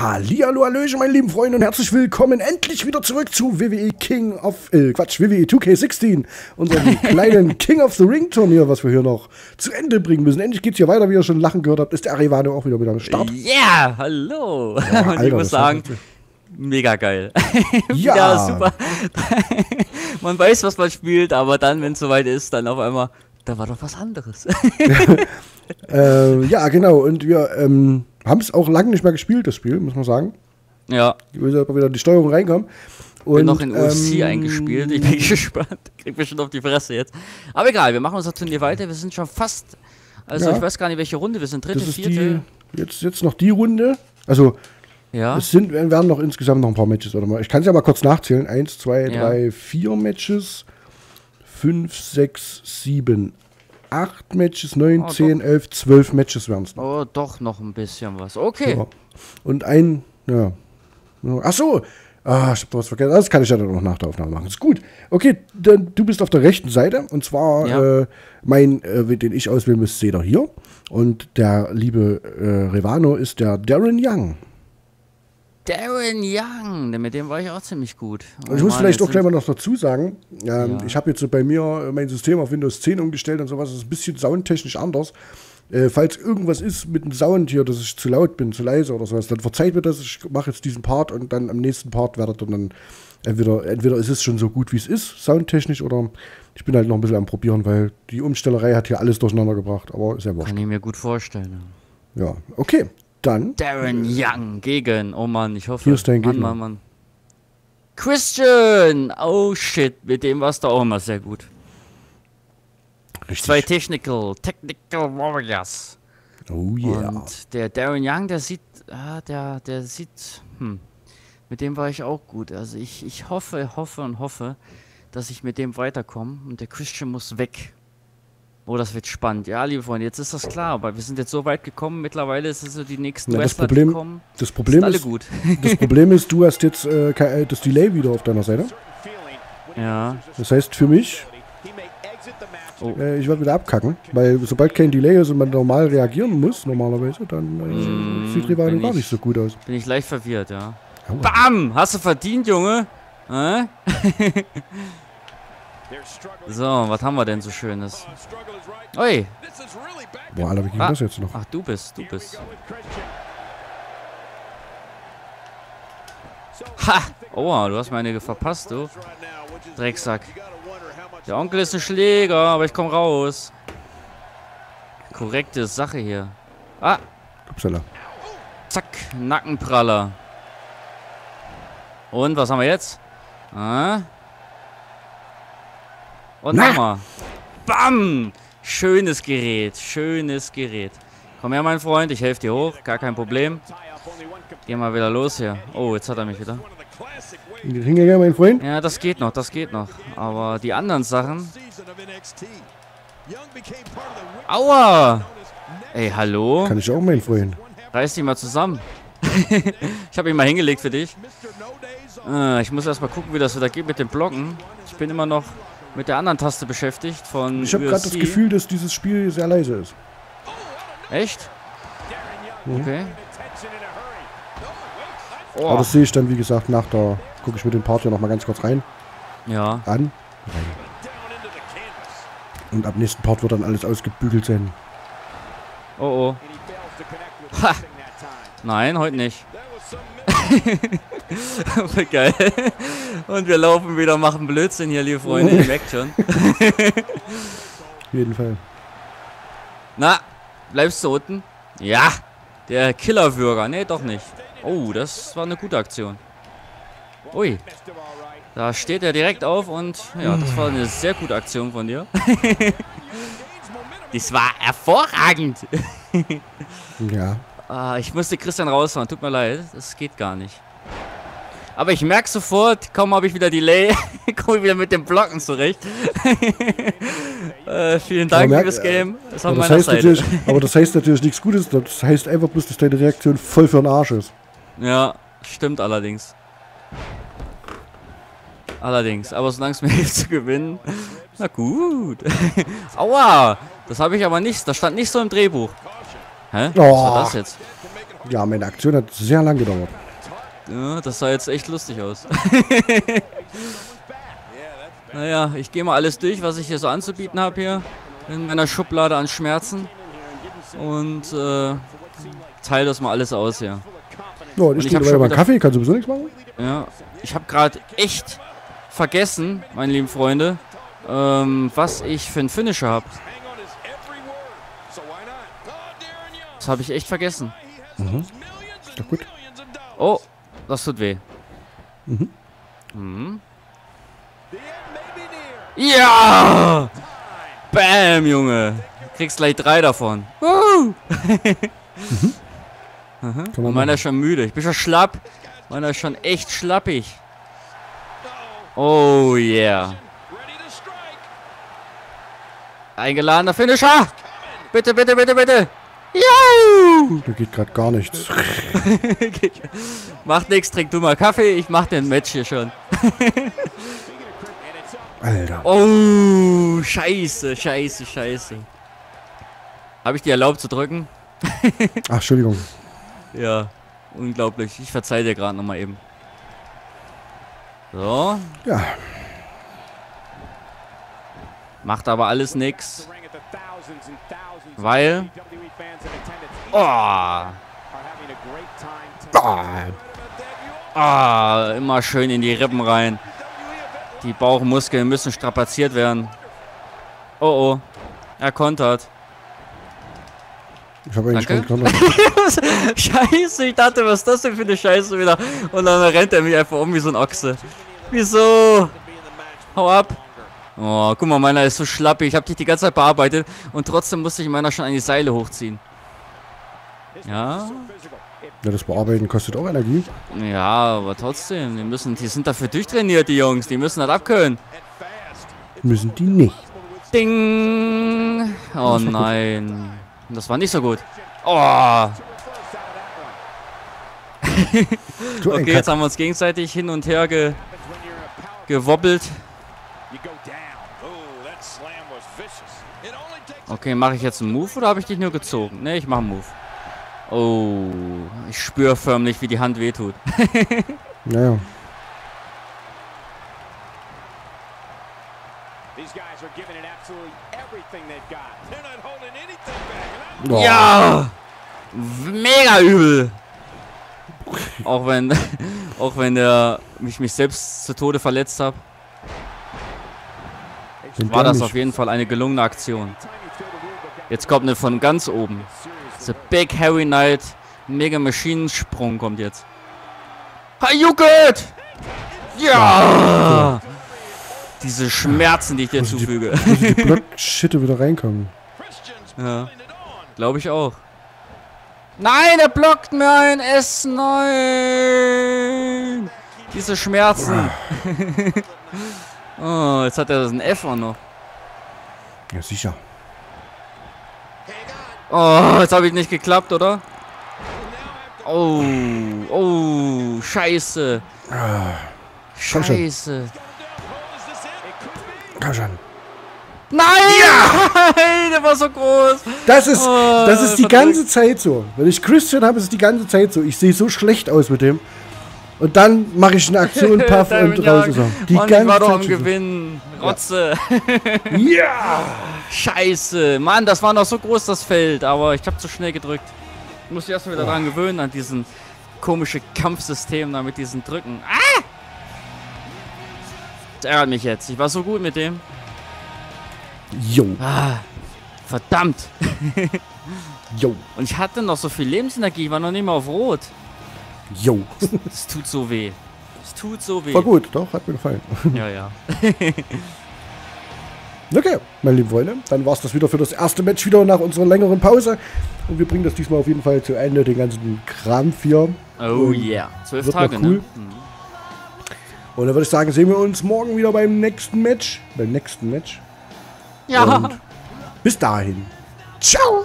Hallihallo, Hallöchen, meine lieben Freunde und herzlich willkommen endlich wieder zurück zu WWE King of, äh, Quatsch, WWE 2K16, unserem kleinen King of the Ring Turnier, was wir hier noch zu Ende bringen müssen. Endlich geht's hier weiter, wie ihr schon lachen gehört habt, ist der Arivano auch wieder wieder am Start. Ja, yeah, hallo. Ja, und Alter, ich muss sagen, mega geil. Ja. ja, super. man weiß, was man spielt, aber dann, wenn es soweit ist, dann auf einmal, da war doch was anderes. Äh, ja, genau, und wir ähm, haben es auch lange nicht mehr gespielt, das Spiel, muss man sagen. ja, Ich will aber wieder die Steuerung reinkommen. Und, bin noch in UFC ähm, eingespielt. Ich bin gespannt. Krieg bestimmt auf die Fresse jetzt. Aber egal, wir machen unser Turnier weiter. Wir sind schon fast. Also Ja. ich weiß gar nicht, welche Runde wir sind. Dritte, vierte. die, jetzt, jetzt noch die Runde. Also, Ja. es sind, werden noch insgesamt noch ein paar Matches. Oder mal. Ich kann es ja mal kurz nachzählen. Eins, zwei, Ja. drei, vier Matches. Fünf, sechs, sieben, acht Matches, neun, Oh, zehn, elf, zwölf Matches werden es noch. Oh, doch noch ein bisschen was. Okay. Ja. Und ein, ja. Ach so. Ah, ich hab doch was vergessen. Das kann ich ja dann noch nach der Aufnahme machen. Ist gut. Okay, dann, du bist auf der rechten Seite. Und zwar Ja. äh, mein, äh, den ich auswählen muss, seht ihr hier. Und der liebe äh, Revano ist der Darren Young. Darren Young, denn mit dem war ich auch ziemlich gut. Und ich muss vielleicht auch gleich mal noch dazu sagen, ähm, Ja. ich habe jetzt so bei mir äh, mein System auf Windows 10 umgestellt und sowas. Das ist ein bisschen soundtechnisch anders. Äh, falls irgendwas ist mit dem Sound hier, dass ich zu laut bin, zu leise oder sowas, dann verzeiht mir das. Ich mache jetzt diesen Part und dann am nächsten Part werdet ihr dann entweder, entweder ist es schon so gut, wie es ist, soundtechnisch, oder ich bin halt noch ein bisschen am Probieren, weil die Umstellerei hat hier alles durcheinander gebracht. Aber ist ja wurscht. Kann ich mir gut vorstellen. Ja, okay. Dann Darren Young gegen, oh Mann, ich hoffe. Hier ist dein Mann, Gegner. Mann, Mann. Christian! Oh shit, mit dem war's da auch immer sehr gut. richtig. Zwei Technical, Technical Warriors. Oh yeah. Und der Darren Young, der sieht, ah, der, der sieht, hm, mit dem war ich auch gut. Also ich, ich hoffe, hoffe und hoffe, dass ich mit dem weiterkomme. Und der Christian muss weg. Oh, das wird spannend. Ja, liebe Freunde, jetzt ist das klar. Aber wir sind jetzt so weit gekommen. Mittlerweile ist es so die nächsten Ja, das Wrestler, Problem- kommen. Das Problem ist, gut. das Problem ist, du hast jetzt äh, kein- das Delay wieder auf deiner Seite. ja. Das heißt für mich, Oh. äh, ich werde wieder abkacken, weil sobald kein Delay ist und man normal reagieren muss, normalerweise, dann äh, Mm, sieht Rivalo bin gar ich- nicht so gut aus. Bin ich leicht verwirrt, ja. Aua. Bam! Hast du verdient, Junge? Äh? so, was haben wir denn so Schönes? Ui, Boah, Alter, wie ging Ah. das jetzt noch? ach du bist, du bist. Ha! Oh, du hast mir eine verpasst, du. Drecksack. Der Onkel ist ein Schläger, aber ich komm raus. Korrekte Sache hier. Ah, Upsala. zack, Nackenpraller. Und, was haben wir jetzt? Ah. Und Na. nochmal. Bam! Schönes Gerät, schönes Gerät. Komm her, mein Freund, ich helfe dir hoch, gar kein Problem. Geh mal wieder los hier. Oh, jetzt hat er mich wieder. Ringgänger, mein Freund? Ja, das geht noch, das geht noch. Aber die anderen Sachen. Aua! Ey, hallo? Kann ich auch, mein Freund. Reiß dich mal zusammen. ich habe ihn mal hingelegt für dich. Äh, ich muss erst mal gucken, wie das wieder geht mit dem Blocken. Ich bin immer noch mit der anderen Taste beschäftigt von Ich habe gerade das. Gefühl, dass dieses Spiel sehr leise ist. Echt? Mhm. Okay. Aber Oh, das sehe ich dann, wie gesagt, nach der, gucke ich mit dem Part hier nochmal ganz kurz rein, ja. an. Und ab nächsten Part wird dann alles ausgebügelt sein. Oh oh. Ha! Nein, heute nicht. Geil. Und wir laufen wieder, machen Blödsinn hier, liebe Freunde. Ihr merkt schon. Auf jeden Fall. Na, bleibst du unten? Ja, der Killerwürger. Nee, doch nicht. Oh, das war eine gute Aktion. Ui, da steht er direkt auf und ja, das war eine sehr gute Aktion von dir. das war hervorragend. Ja. Ah, ich musste Christian raushauen, tut mir leid, das geht gar nicht. Aber ich merke sofort, kaum habe ich wieder Delay, komme ich wieder mit dem Blocken zurecht. äh, vielen Dank, merk- liebes Game. Das Aber das, heißt natürlich, aber das heißt natürlich nichts Gutes. Das heißt einfach bloß, dass deine Reaktion voll für den Arsch ist. Ja, stimmt allerdings. Allerdings, aber solange es mir hilft zu gewinnen, na gut. Aua, das habe ich aber nicht, das stand nicht so im Drehbuch. Hä? Was Oh. war das jetzt? Ja, meine Aktion hat sehr lang gedauert. Ja, das sah jetzt echt lustig aus. naja, ich gehe mal alles durch, was ich hier so anzubieten habe hier. In meiner Schublade an Schmerzen. Und äh, teile das mal alles aus hier. Ja, und ich, ich trinke hab dabei schon mal Kaffee, kannst du sowieso nichts machen? Ja, ich habe gerade echt vergessen, meine lieben Freunde, ähm, was ich für einen Finisher habe. Das habe ich echt vergessen. Ist doch gut. Oh, das tut weh. Mhm. Mhm. Ja! Bam, Junge. Kriegst gleich drei davon. Woo! Man Und meiner ist schon müde. Ich bin schon schlapp. Meiner ist schon echt schlappig. Oh yeah. Eingeladener Finisher! Bitte, bitte, bitte, bitte! Juhu! Da geht gerade gar nichts. Macht nix, trink du mal Kaffee, ich mach den Match hier schon. Alter. Oh, scheiße, scheiße, scheiße. Habe ich dir erlaubt zu drücken? Ach, Entschuldigung. Ja, unglaublich. Ich verzeih dir gerade nochmal eben. So, Ja, macht aber alles nix. Weil- Oh, ah, ah, immer schön in die Rippen rein. Die Bauchmuskeln müssen strapaziert werden. Oh oh, er kontert. ich habe eigentlich Danke. keinen Konter. Scheiße, ich dachte, was ist das denn für eine Scheiße wieder? Und dann rennt er mich einfach um wie so ein Ochse. Wieso? Hau ab. Oh, guck mal, meiner ist so schlappig. Ich habe dich die ganze Zeit bearbeitet und trotzdem musste ich meiner schon an die Seile hochziehen. Ja, Ja, das Bearbeiten kostet auch Energie. ja, aber trotzdem, die müssen, die sind dafür durchtrainiert, die Jungs. Die müssen das abkönnen. Müssen die nicht. Ding. Oh Das war gut. nein. Das war nicht so gut. Oh, okay, jetzt haben wir uns gegenseitig hin und her ge gewobbelt. Okay, mache ich jetzt einen Move oder habe ich dich nur gezogen? Ne, ich mache einen Move. Oh, ich spüre förmlich, wie die Hand wehtut. Naja. Boah. Ja! Mega übel! Auch wenn, auch wenn der mich, mich selbst zu Tode verletzt habe, war das auf jeden Fall eine gelungene Aktion. Jetzt kommt eine von ganz oben. The Big Harry Knight Mega Maschinensprung kommt jetzt. Hayuket! Ja! Diese Schmerzen, die ich dir die- zufüge. Muss die Blockschitte wieder reinkommen. Ja, glaube ich auch. Nein, er blockt mir ein S9. Diese Schmerzen. oh, jetzt hat er das ein F auch noch. Ja, sicher. Oh, jetzt habe ich nicht geklappt, oder? Oh, oh, scheiße. Ah, Komm schon. Scheiße. Komm schon. Nein! Nein, der war so groß. Das ist, Oh, das ist die verdrückt. ganze Zeit so. Wenn ich Christian habe, ist es die ganze Zeit so. Ich sehe so schlecht aus mit dem. Und dann mache ich eine Aktion, Damn, und ja. raus ist er. Die Mann, ich ganze war doch am Gewinnen. Rotze. so. Ja! Scheiße. Mann, das war noch so groß, das Feld. Aber ich habe zu schnell gedrückt. Ich muss mich erstmal wieder Oh. dran gewöhnen, an diesen komische Kampfsystem da mit diesen Drücken. Ah! Das ärgert mich jetzt. Ich war so gut mit dem. Jo, Ah, verdammt. jo, Und ich hatte noch so viel Lebensenergie. Ich war noch nicht mal auf Rot. Jo. Es tut so weh. Es tut so weh. War gut, doch, hat mir gefallen. Ja, ja. Okay, meine lieben Freunde, dann war es das wieder für das erste Match wieder nach unserer längeren Pause. Und wir bringen das diesmal auf jeden Fall zu Ende, den ganzen Kram hier. Oh Und yeah. Zwölf Tage, cool. ne? Und dann würde ich sagen, sehen wir uns morgen wieder beim nächsten Match. Beim nächsten Match. Ja. Und bis dahin. Ciao!